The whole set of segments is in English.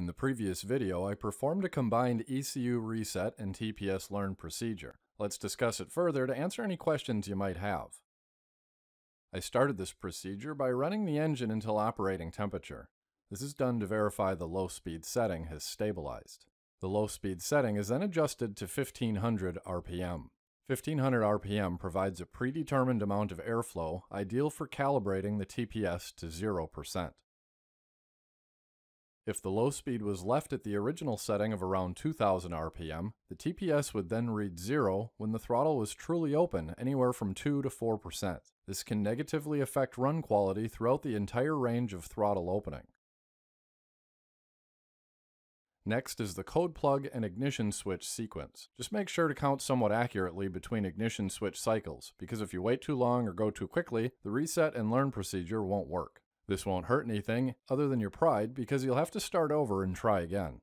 In the previous video, I performed a combined ECU reset and TPS learn procedure. Let's discuss it further to answer any questions you might have. I started this procedure by running the engine until operating temperature. This is done to verify the low speed setting has stabilized. The low speed setting is then adjusted to 1500 RPM. 1500 RPM provides a predetermined amount of airflow ideal for calibrating the TPS to 0%. If the low speed was left at the original setting of around 2000 RPM, the TPS would then read 0 when the throttle was truly open, anywhere from 2 to 4%. This can negatively affect run quality throughout the entire range of throttle opening. Next is the code plug and ignition switch sequence. Just make sure to count somewhat accurately between ignition switch cycles, because if you wait too long or go too quickly, the reset and learn procedure won't work. This won't hurt anything other than your pride because you'll have to start over and try again.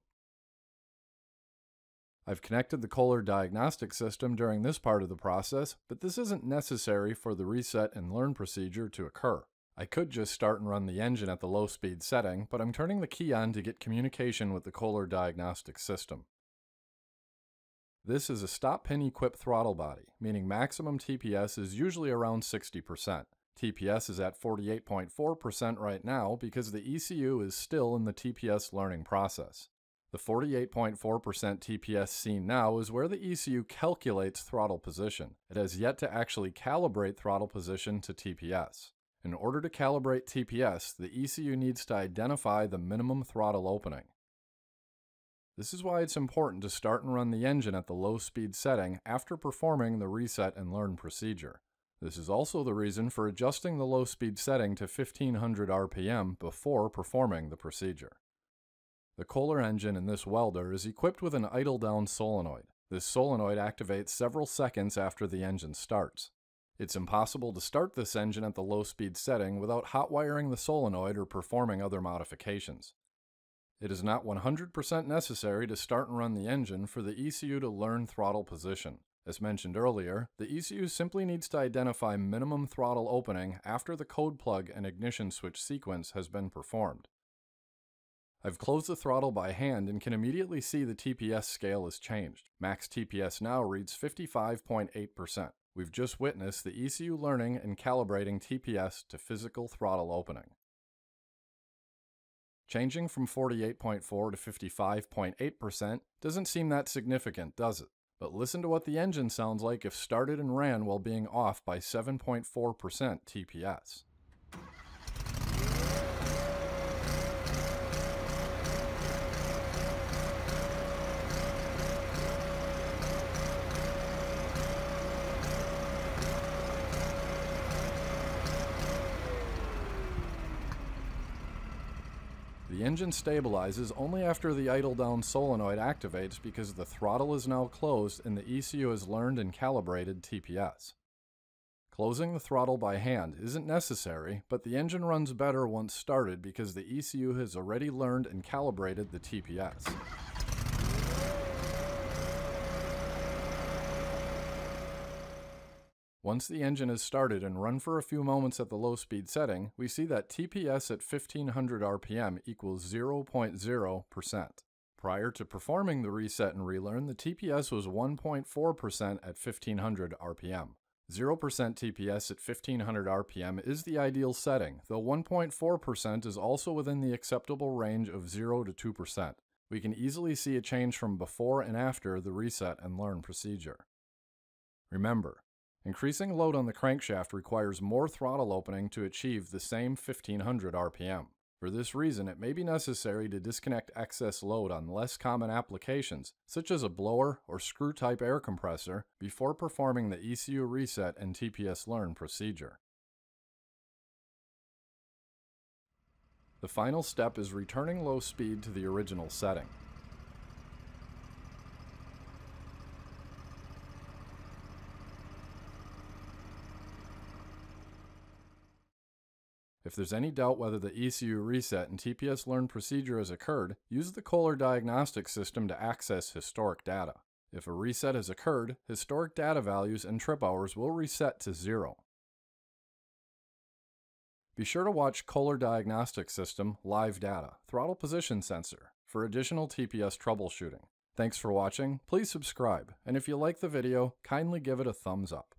I've connected the Kohler diagnostic system during this part of the process, but this isn't necessary for the reset and learn procedure to occur. I could just start and run the engine at the low speed setting, but I'm turning the key on to get communication with the Kohler diagnostic system. This is a stop pin equipped throttle body, meaning maximum TPS is usually around 60%. TPS is at 48.4% right now because the ECU is still in the TPS learning process. The 48.4% TPS seen now is where the ECU calculates throttle position. It has yet to actually calibrate throttle position to TPS. In order to calibrate TPS, the ECU needs to identify the minimum throttle opening. This is why it's important to start and run the engine at the low speed setting after performing the reset and learn procedure. This is also the reason for adjusting the low speed setting to 1500 RPM before performing the procedure. The Kohler engine in this welder is equipped with an idle down solenoid. This solenoid activates several seconds after the engine starts. It's impossible to start this engine at the low speed setting without hot wiring the solenoid or performing other modifications. It is not 100% necessary to start and run the engine for the ECU to learn throttle position. As mentioned earlier, the ECU simply needs to identify minimum throttle opening after the code plug and ignition switch sequence has been performed. I've closed the throttle by hand and can immediately see the TPS scale has changed. Max TPS now reads 55.8%. We've just witnessed the ECU learning and calibrating TPS to physical throttle opening. Changing from 48.4 to 55.8% doesn't seem that significant, does it? But listen to what the engine sounds like if started and ran while being off by 7.4% TPS. The engine stabilizes only after the idle down solenoid activates because the throttle is now closed and the ECU has learned and calibrated TPS. Closing the throttle by hand isn't necessary, but the engine runs better once started because the ECU has already learned and calibrated the TPS. Once the engine is started and run for a few moments at the low speed setting, we see that TPS at 1500 RPM equals 0.0%. Prior to performing the reset and relearn, the TPS was 1.4% at 1500 RPM. 0% TPS at 1500 RPM is the ideal setting, though 1.4% is also within the acceptable range of 0 to 2%. We can easily see a change from before and after the reset and learn procedure. Remember, Increasing load on the crankshaft requires more throttle opening to achieve the same 1500 RPM. For this reason, it may be necessary to disconnect excess load on less common applications, such as a blower or screw-type air compressor, before performing the ECU reset and TPS learn procedure. The final step is returning low speed to the original setting. If there's any doubt whether the ECU reset and TPS learn procedure has occurred, use the Kohler diagnostic system to access historic data. If a reset has occurred, historic data values and trip hours will reset to zero. Be sure to watch Kohler Diagnostic System Live Data, Throttle Position Sensor, for additional TPS troubleshooting. Thanks for watching, please subscribe, and if you like the video, kindly give it a thumbs up.